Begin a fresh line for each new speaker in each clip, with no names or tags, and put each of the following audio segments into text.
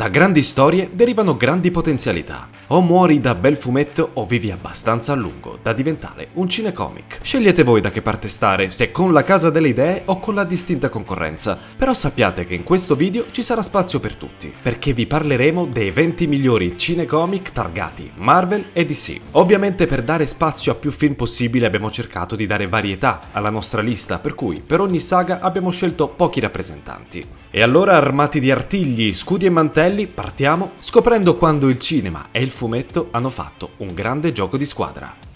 Da grandi storie derivano grandi potenzialità. O muori da bel fumetto o vivi abbastanza a lungo da diventare un cinecomic. Scegliete voi da che parte stare, se con la casa delle idee o con la distinta concorrenza. Però sappiate che in questo video ci sarà spazio per tutti, perché vi parleremo dei 20 migliori cinecomic targati Marvel e DC. Ovviamente per dare spazio a più film possibile abbiamo cercato di dare varietà alla nostra lista, per cui per ogni saga abbiamo scelto pochi rappresentanti. E allora armati di artigli, scudi e mantelli partiamo scoprendo quando il cinema e il fumetto hanno fatto un grande gioco di squadra.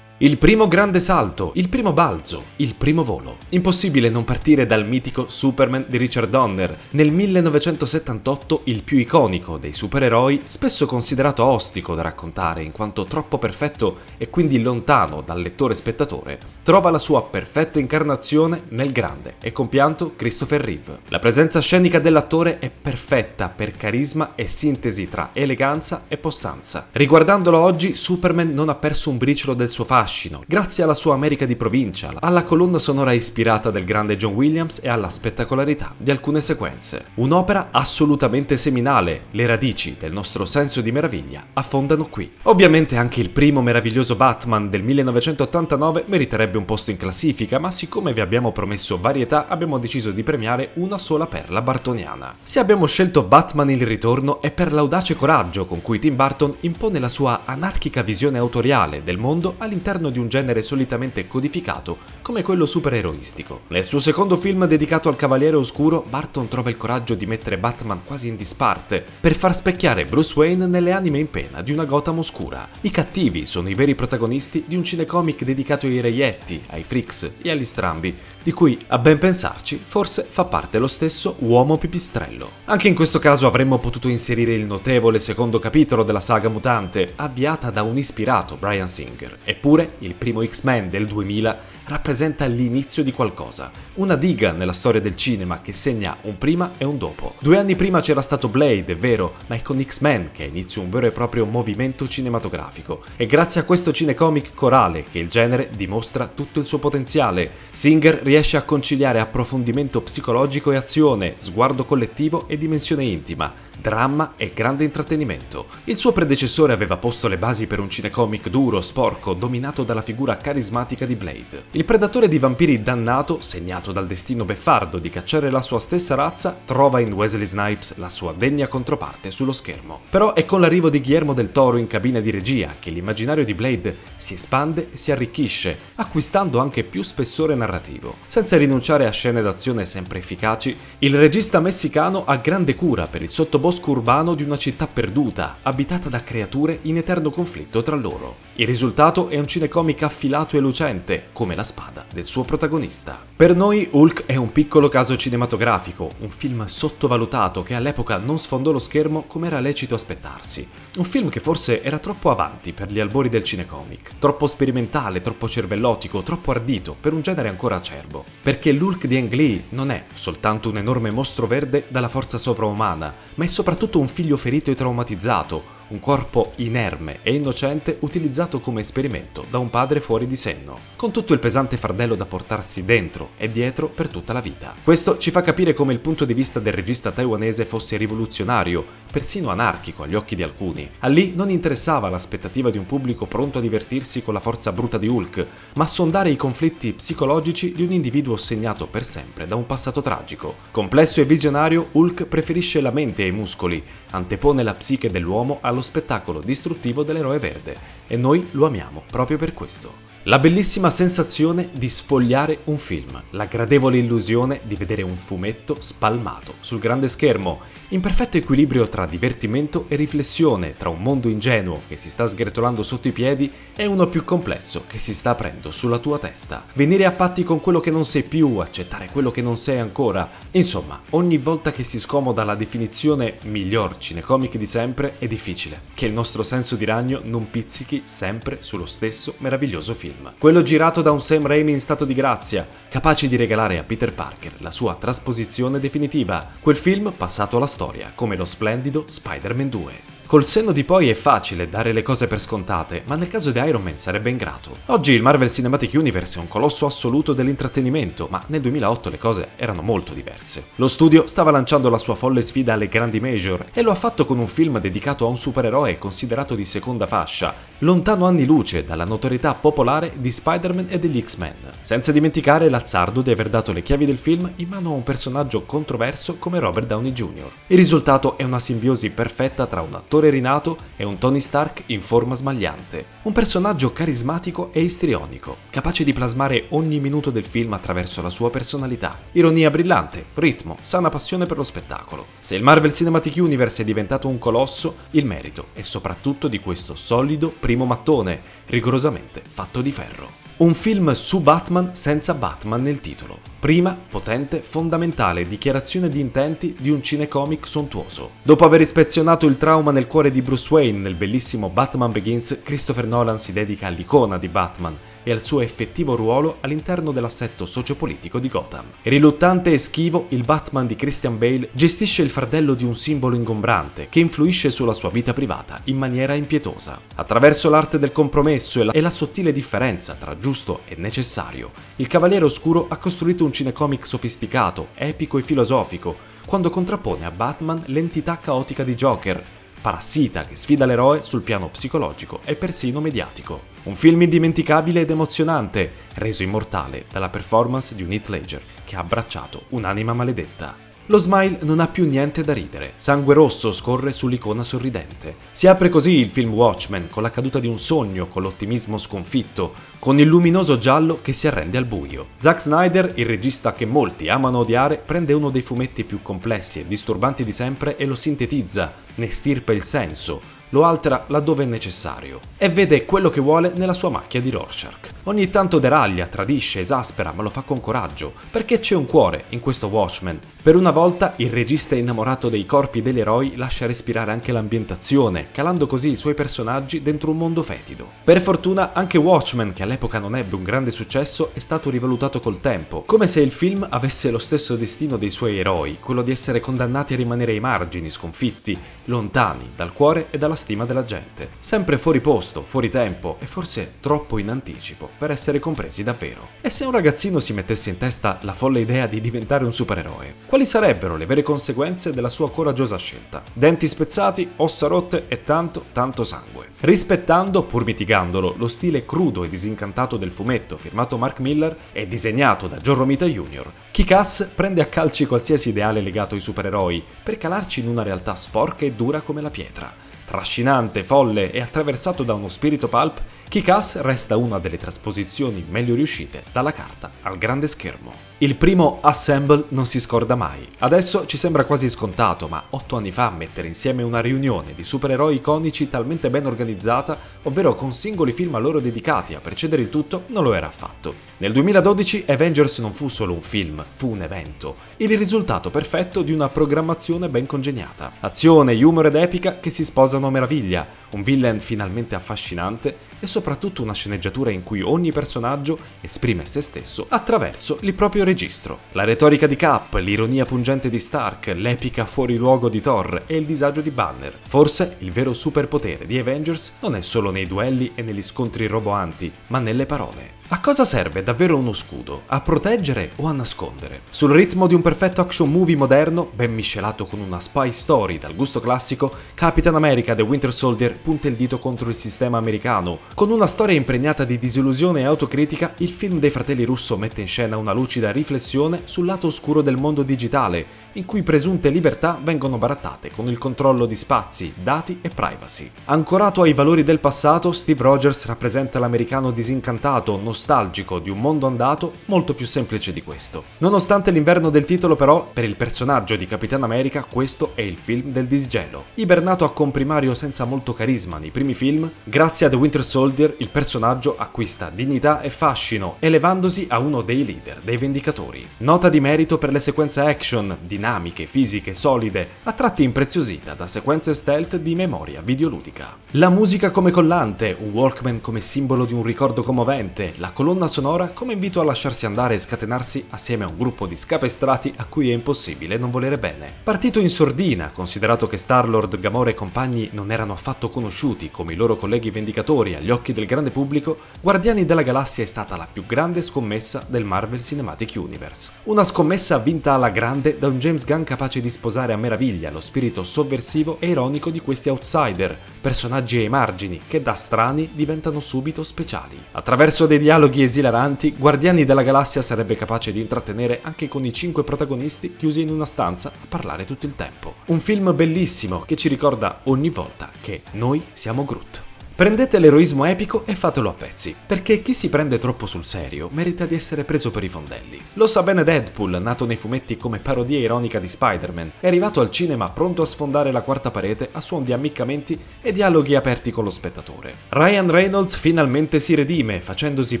Il primo grande salto, il primo balzo, il primo volo. Impossibile non partire dal mitico Superman di Richard Donner, nel 1978 il più iconico dei supereroi, spesso considerato ostico da raccontare in quanto troppo perfetto e quindi lontano dal lettore spettatore, trova la sua perfetta incarnazione nel grande e compianto Christopher Reeve. La presenza scenica dell'attore è perfetta per carisma e sintesi tra eleganza e possanza. Riguardandolo oggi, Superman non ha perso un briciolo del suo fascino fascino, grazie alla sua America di provincia, alla colonna sonora ispirata del grande John Williams e alla spettacolarità di alcune sequenze. Un'opera assolutamente seminale, le radici del nostro senso di meraviglia affondano qui. Ovviamente anche il primo meraviglioso Batman del 1989 meriterebbe un posto in classifica, ma siccome vi abbiamo promesso varietà abbiamo deciso di premiare una sola perla bartoniana. Se abbiamo scelto Batman il ritorno è per l'audace coraggio con cui Tim Burton impone la sua anarchica visione autoriale del mondo all'interno all'interno di un genere solitamente codificato come quello supereroistico. Nel suo secondo film dedicato al Cavaliere Oscuro, Barton trova il coraggio di mettere Batman quasi in disparte per far specchiare Bruce Wayne nelle anime in pena di una Gotham oscura. I cattivi sono i veri protagonisti di un cinecomic dedicato ai reietti, ai freaks e agli strambi, di cui, a ben pensarci, forse fa parte lo stesso uomo pipistrello. Anche in questo caso avremmo potuto inserire il notevole secondo capitolo della saga mutante, avviata da un ispirato Brian Singer. Eppure, il primo X-Men del 2000 rappresenta l'inizio di qualcosa, una diga nella storia del cinema che segna un prima e un dopo. Due anni prima c'era stato Blade, è vero, ma è con X-Men che inizia un vero e proprio movimento cinematografico. È grazie a questo cinecomic corale che il genere dimostra tutto il suo potenziale. Singer riesce a conciliare approfondimento psicologico e azione, sguardo collettivo e dimensione intima dramma e grande intrattenimento. Il suo predecessore aveva posto le basi per un cinecomic duro, sporco, dominato dalla figura carismatica di Blade. Il predatore di vampiri dannato, segnato dal destino beffardo di cacciare la sua stessa razza, trova in Wesley Snipes la sua degna controparte sullo schermo. Però è con l'arrivo di Guillermo del Toro in cabina di regia che l'immaginario di Blade si espande e si arricchisce, acquistando anche più spessore narrativo. Senza rinunciare a scene d'azione sempre efficaci, il regista messicano ha grande cura per il sottobosco bosco urbano di una città perduta, abitata da creature in eterno conflitto tra loro. Il risultato è un cinecomic affilato e lucente, come la spada del suo protagonista. Per noi Hulk è un piccolo caso cinematografico, un film sottovalutato che all'epoca non sfondò lo schermo come era lecito aspettarsi. Un film che forse era troppo avanti per gli albori del cinecomic, troppo sperimentale, troppo cervellotico, troppo ardito per un genere ancora acerbo. Perché l'Hulk di Ang Lee non è soltanto un enorme mostro verde dalla forza sovraumana, ma è soprattutto un figlio ferito e traumatizzato, un corpo inerme e innocente utilizzato come esperimento da un padre fuori di senno, con tutto il pesante fardello da portarsi dentro e dietro per tutta la vita. Questo ci fa capire come il punto di vista del regista taiwanese fosse rivoluzionario, persino anarchico agli occhi di alcuni. A Lee non interessava l'aspettativa di un pubblico pronto a divertirsi con la forza bruta di Hulk, ma sondare i conflitti psicologici di un individuo segnato per sempre da un passato tragico. Complesso e visionario, Hulk preferisce la mente ai muscoli, antepone la psiche dell'uomo allo spettacolo distruttivo dell'eroe verde e noi lo amiamo proprio per questo. La bellissima sensazione di sfogliare un film, la gradevole illusione di vedere un fumetto spalmato sul grande schermo, in perfetto equilibrio tra divertimento e riflessione, tra un mondo ingenuo che si sta sgretolando sotto i piedi e uno più complesso che si sta aprendo sulla tua testa. Venire a patti con quello che non sei più, accettare quello che non sei ancora. Insomma, ogni volta che si scomoda la definizione miglior cinecomic di sempre è difficile che il nostro senso di ragno non pizzichi sempre sullo stesso meraviglioso film quello girato da un Sam Raimi in stato di grazia, capace di regalare a Peter Parker la sua trasposizione definitiva, quel film passato alla storia come lo splendido Spider-Man 2. Col senno di poi è facile dare le cose per scontate, ma nel caso di Iron Man sarebbe ingrato. Oggi il Marvel Cinematic Universe è un colosso assoluto dell'intrattenimento, ma nel 2008 le cose erano molto diverse. Lo studio stava lanciando la sua folle sfida alle grandi major e lo ha fatto con un film dedicato a un supereroe considerato di seconda fascia, lontano anni luce dalla notorietà popolare di Spider-Man e degli X-Men. Senza dimenticare l'azzardo di aver dato le chiavi del film in mano a un personaggio controverso come Robert Downey Jr. Il risultato è una simbiosi perfetta tra un attore rinato e un Tony Stark in forma smagliante. Un personaggio carismatico e istrionico, capace di plasmare ogni minuto del film attraverso la sua personalità. Ironia brillante, ritmo, sana passione per lo spettacolo. Se il Marvel Cinematic Universe è diventato un colosso, il merito è soprattutto di questo solido primo mattone, rigorosamente fatto di ferro. Un film su Batman senza Batman nel titolo. Prima, potente, fondamentale dichiarazione di intenti di un cinecomic sontuoso. Dopo aver ispezionato il trauma nel cuore di Bruce Wayne nel bellissimo Batman Begins, Christopher Nolan si dedica all'icona di Batman e al suo effettivo ruolo all'interno dell'assetto sociopolitico di Gotham. Riluttante e schivo, il Batman di Christian Bale gestisce il fardello di un simbolo ingombrante che influisce sulla sua vita privata in maniera impietosa. Attraverso l'arte del compromesso e la, e la sottile differenza tra giusto e necessario, il Cavaliere Oscuro ha costruito un cinecomic sofisticato, epico e filosofico, quando contrappone a Batman l'entità caotica di Joker, parassita che sfida l'eroe sul piano psicologico e persino mediatico. Un film indimenticabile ed emozionante, reso immortale dalla performance di un Heath Ledger che ha abbracciato un'anima maledetta. Lo smile non ha più niente da ridere, sangue rosso scorre sull'icona sorridente. Si apre così il film Watchmen con la caduta di un sogno, con l'ottimismo sconfitto, con il luminoso giallo che si arrende al buio. Zack Snyder, il regista che molti amano odiare, prende uno dei fumetti più complessi e disturbanti di sempre e lo sintetizza, ne stirpa il senso, lo altera laddove è necessario e vede quello che vuole nella sua macchia di Rorschach. Ogni tanto deraglia, tradisce, esaspera, ma lo fa con coraggio, perché c'è un cuore in questo Watchmen. Per una volta il regista innamorato dei corpi degli eroi lascia respirare anche l'ambientazione, calando così i suoi personaggi dentro un mondo fetido. Per fortuna anche Watchmen, che all'epoca non ebbe un grande successo, è stato rivalutato col tempo, come se il film avesse lo stesso destino dei suoi eroi, quello di essere condannati a rimanere ai margini, sconfitti, lontani dal cuore e dalla stima della gente, sempre fuori posto, fuori tempo e forse troppo in anticipo per essere compresi davvero. E se un ragazzino si mettesse in testa la folle idea di diventare un supereroe, quali sarebbero le vere conseguenze della sua coraggiosa scelta? Denti spezzati, ossa rotte e tanto, tanto sangue. Rispettando, pur mitigandolo, lo stile crudo e disincantato del fumetto firmato Mark Miller e disegnato da John Romita Jr., Kick-Ass prende a calci qualsiasi ideale legato ai supereroi per calarci in una realtà sporca e dura come la pietra. Trascinante, folle e attraversato da uno spirito pulp, Kick-Ass resta una delle trasposizioni meglio riuscite dalla carta al grande schermo. Il primo Assemble non si scorda mai. Adesso ci sembra quasi scontato, ma otto anni fa mettere insieme una riunione di supereroi iconici talmente ben organizzata, ovvero con singoli film a loro dedicati a precedere il tutto, non lo era affatto. Nel 2012 Avengers non fu solo un film, fu un evento, il risultato perfetto di una programmazione ben congegnata. Azione, humor ed epica che si sposano a meraviglia, un villain finalmente affascinante e soprattutto una sceneggiatura in cui ogni personaggio esprime se stesso attraverso il proprio registro. La retorica di Cap, l'ironia pungente di Stark, l'epica fuori luogo di Thor e il disagio di Banner. Forse il vero superpotere di Avengers non è solo nei duelli e negli scontri roboanti, ma nelle parole. A cosa serve davvero uno scudo? A proteggere o a nascondere? Sul ritmo di un perfetto action movie moderno, ben miscelato con una spy story dal gusto classico, Capitan America The Winter Soldier punta il dito contro il sistema americano. Con una storia impregnata di disillusione e autocritica, il film dei fratelli Russo mette in scena una lucida riflessione sul lato oscuro del mondo digitale, in cui presunte libertà vengono barattate con il controllo di spazi, dati e privacy. Ancorato ai valori del passato, Steve Rogers rappresenta l'americano disincantato, nostalgico di un mondo andato molto più semplice di questo. Nonostante l'inverno del titolo però, per il personaggio di Capitan America questo è il film del disgelo. Ibernato a comprimario senza molto carisma nei primi film, grazie a The Winter Soldier il personaggio acquista dignità e fascino, elevandosi a uno dei leader, dei vendicatori. Nota di merito per le sequenze action, di dinamiche, fisiche, solide, a tratti impreziosita da sequenze stealth di memoria videoludica. La musica come collante, un Walkman come simbolo di un ricordo commovente, la colonna sonora come invito a lasciarsi andare e scatenarsi assieme a un gruppo di scapestrati a cui è impossibile non volere bene. Partito in sordina, considerato che Star-Lord, Gamora e compagni non erano affatto conosciuti come i loro colleghi vendicatori agli occhi del grande pubblico, Guardiani della Galassia è stata la più grande scommessa del Marvel Cinematic Universe. Una scommessa vinta alla grande da un James Gunn capace di sposare a meraviglia lo spirito sovversivo e ironico di questi outsider, personaggi ai margini che da strani diventano subito speciali. Attraverso dei dialoghi esilaranti, Guardiani della Galassia sarebbe capace di intrattenere anche con i cinque protagonisti chiusi in una stanza a parlare tutto il tempo. Un film bellissimo che ci ricorda ogni volta che noi siamo Groot. Prendete l'eroismo epico e fatelo a pezzi, perché chi si prende troppo sul serio merita di essere preso per i fondelli. Lo sa bene Deadpool, nato nei fumetti come parodia ironica di Spider-Man, è arrivato al cinema pronto a sfondare la quarta parete a suon di ammiccamenti e dialoghi aperti con lo spettatore. Ryan Reynolds finalmente si redime, facendosi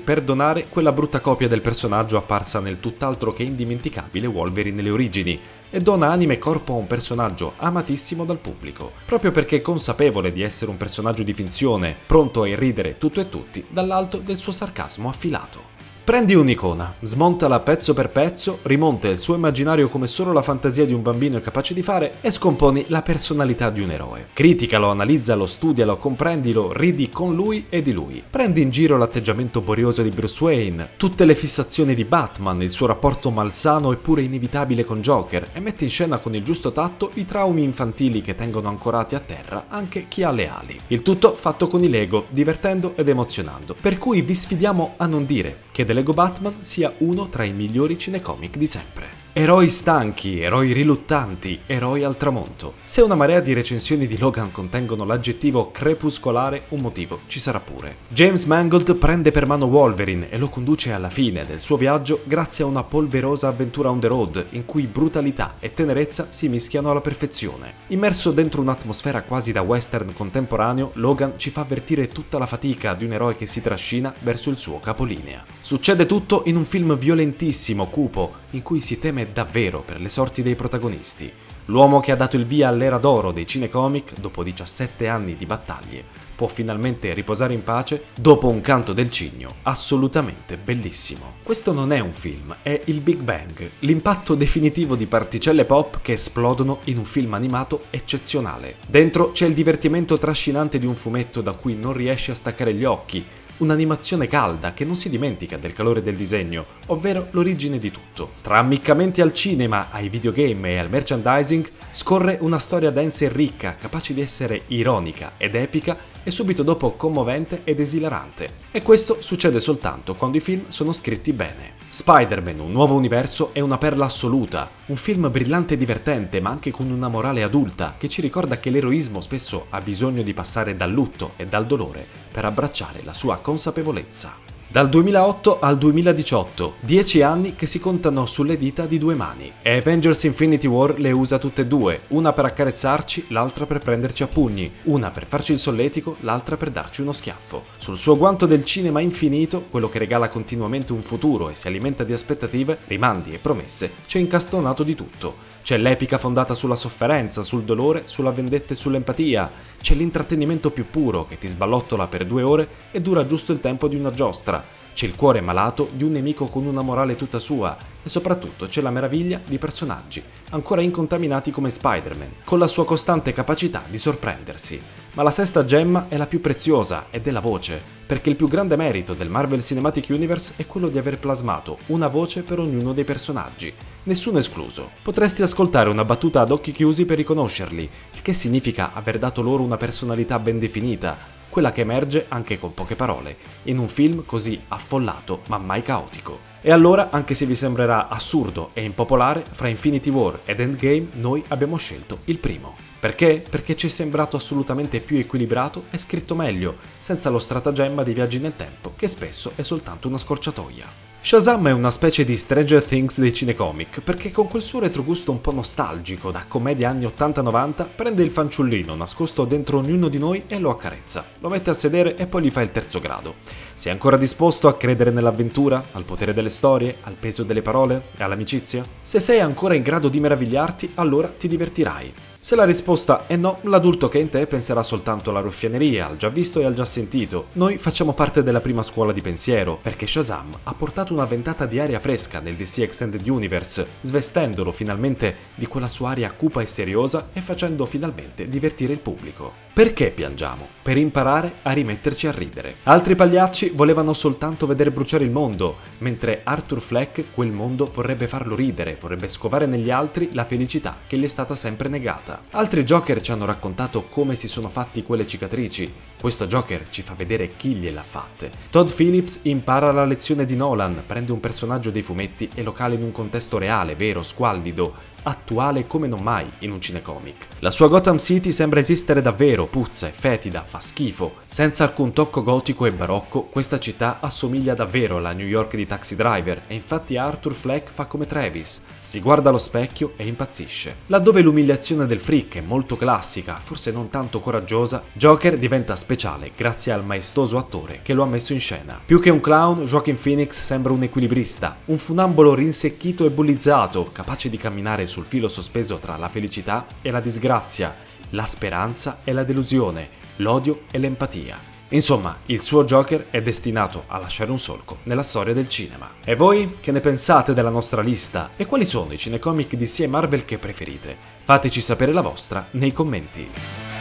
perdonare quella brutta copia del personaggio apparsa nel tutt'altro che indimenticabile Wolverine nelle origini, e dona anime e corpo a un personaggio amatissimo dal pubblico, proprio perché consapevole di essere un personaggio di finzione, pronto a irridere tutto e tutti dall'alto del suo sarcasmo affilato. Prendi un'icona, smontala pezzo per pezzo, rimonta il suo immaginario come solo la fantasia di un bambino è capace di fare e scomponi la personalità di un eroe. Criticalo, analizzalo, studialo, comprendilo, ridi con lui e di lui. Prendi in giro l'atteggiamento borioso di Bruce Wayne, tutte le fissazioni di Batman, il suo rapporto malsano eppure inevitabile con Joker e metti in scena con il giusto tatto i traumi infantili che tengono ancorati a terra anche chi ha le ali. Il tutto fatto con i Lego, divertendo ed emozionando. Per cui vi sfidiamo a non dire che The Lego Batman sia uno tra i migliori cinecomic di sempre. Eroi stanchi, eroi riluttanti, eroi al tramonto. Se una marea di recensioni di Logan contengono l'aggettivo crepuscolare, un motivo ci sarà pure. James Mangold prende per mano Wolverine e lo conduce alla fine del suo viaggio grazie a una polverosa avventura on the road in cui brutalità e tenerezza si mischiano alla perfezione. Immerso dentro un'atmosfera quasi da western contemporaneo, Logan ci fa avvertire tutta la fatica di un eroe che si trascina verso il suo capolinea. Succede tutto in un film violentissimo, cupo, in cui si teme davvero per le sorti dei protagonisti. L'uomo che ha dato il via all'era d'oro dei cinecomic dopo 17 anni di battaglie può finalmente riposare in pace dopo un canto del cigno assolutamente bellissimo. Questo non è un film, è il Big Bang, l'impatto definitivo di particelle pop che esplodono in un film animato eccezionale. Dentro c'è il divertimento trascinante di un fumetto da cui non riesci a staccare gli occhi, un'animazione calda che non si dimentica del calore del disegno, ovvero l'origine di tutto. Tra ammiccamenti al cinema, ai videogame e al merchandising, scorre una storia densa e ricca, capace di essere ironica ed epica e subito dopo commovente ed esilarante. E questo succede soltanto quando i film sono scritti bene. Spider-Man, un nuovo universo, è una perla assoluta, un film brillante e divertente, ma anche con una morale adulta, che ci ricorda che l'eroismo spesso ha bisogno di passare dal lutto e dal dolore per abbracciare la sua consapevolezza. Dal 2008 al 2018, 10 anni che si contano sulle dita di due mani. E Avengers Infinity War le usa tutte e due, una per accarezzarci, l'altra per prenderci a pugni, una per farci il solletico, l'altra per darci uno schiaffo. Sul suo guanto del cinema infinito, quello che regala continuamente un futuro e si alimenta di aspettative, rimandi e promesse, c'è incastonato di tutto c'è l'epica fondata sulla sofferenza, sul dolore, sulla vendetta e sull'empatia. C'è l'intrattenimento più puro che ti sballottola per due ore e dura giusto il tempo di una giostra. C'è il cuore malato di un nemico con una morale tutta sua e soprattutto c'è la meraviglia di personaggi, ancora incontaminati come Spider-Man, con la sua costante capacità di sorprendersi. Ma la sesta gemma è la più preziosa ed è la voce, perché il più grande merito del Marvel Cinematic Universe è quello di aver plasmato una voce per ognuno dei personaggi, nessuno escluso. Potresti ascoltare una battuta ad occhi chiusi per riconoscerli, il che significa aver dato loro una personalità ben definita, quella che emerge anche con poche parole, in un film così affollato ma mai caotico. E allora, anche se vi sembrerà assurdo e impopolare, fra Infinity War ed Endgame noi abbiamo scelto il primo. Perché? Perché ci è sembrato assolutamente più equilibrato e scritto meglio, senza lo stratagemma dei viaggi nel tempo, che spesso è soltanto una scorciatoia. Shazam è una specie di Stranger Things dei cinecomic, perché con quel suo retrogusto un po' nostalgico da commedia anni 80-90 prende il fanciullino nascosto dentro ognuno di noi e lo accarezza, lo mette a sedere e poi gli fa il terzo grado. Sei ancora disposto a credere nell'avventura, al potere delle storie, al peso delle parole e all'amicizia? Se sei ancora in grado di meravigliarti, allora ti divertirai. Se la risposta è no, l'adulto che è in te penserà soltanto alla ruffianeria, al già visto e al già sentito. Noi facciamo parte della prima scuola di pensiero, perché Shazam ha portato una ventata di aria fresca nel DC Extended Universe, svestendolo finalmente di quella sua aria cupa e seriosa e facendo finalmente divertire il pubblico. Perché piangiamo? Per imparare a rimetterci a ridere. Altri pagliacci volevano soltanto vedere bruciare il mondo, mentre Arthur Fleck quel mondo vorrebbe farlo ridere, vorrebbe scovare negli altri la felicità che gli è stata sempre negata. Altri Joker ci hanno raccontato come si sono fatti quelle cicatrici. Questo Joker ci fa vedere chi gliel'ha fatte. Todd Phillips impara la lezione di Nolan, prende un personaggio dei fumetti e lo cala in un contesto reale, vero, squallido, attuale come non mai in un cinecomic. La sua Gotham City sembra esistere davvero, puzza, è fetida, fa schifo. Senza alcun tocco gotico e barocco, questa città assomiglia davvero alla New York di Taxi Driver e infatti Arthur Fleck fa come Travis, si guarda allo specchio e impazzisce. Laddove l'umiliazione del freak è molto classica, forse non tanto coraggiosa, Joker diventa speciale grazie al maestoso attore che lo ha messo in scena. Più che un clown, Joaquin Phoenix sembra un equilibrista, un funambolo rinsecchito e bullizzato, capace di camminare sul filo sospeso tra la felicità e la disgrazia, la speranza e la delusione, l'odio e l'empatia. Insomma, il suo Joker è destinato a lasciare un solco nella storia del cinema. E voi che ne pensate della nostra lista? E quali sono i cinecomic di e Marvel che preferite? Fateci sapere la vostra nei commenti.